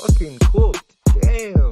fucking cooked. Damn.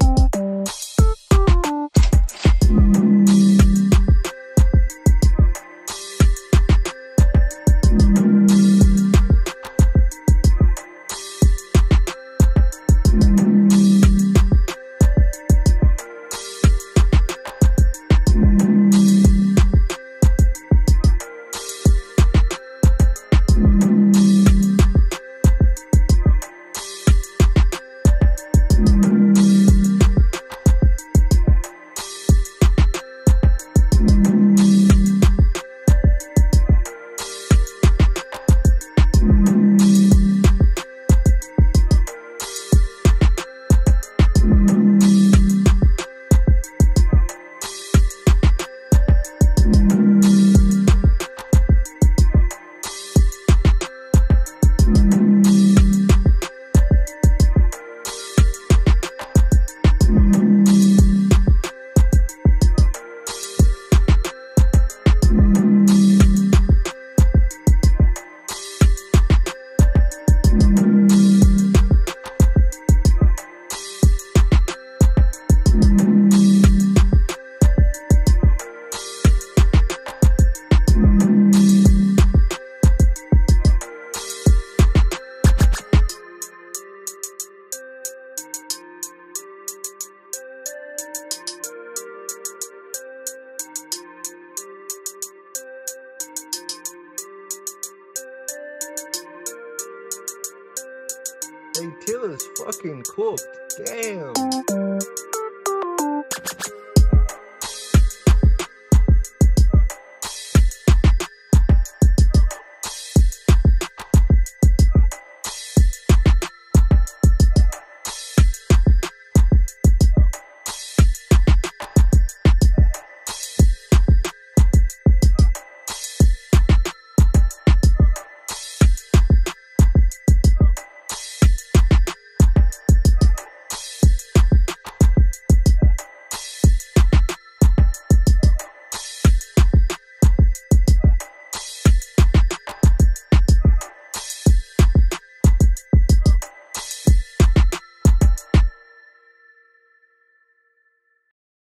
Until it's fucking cooked. Damn.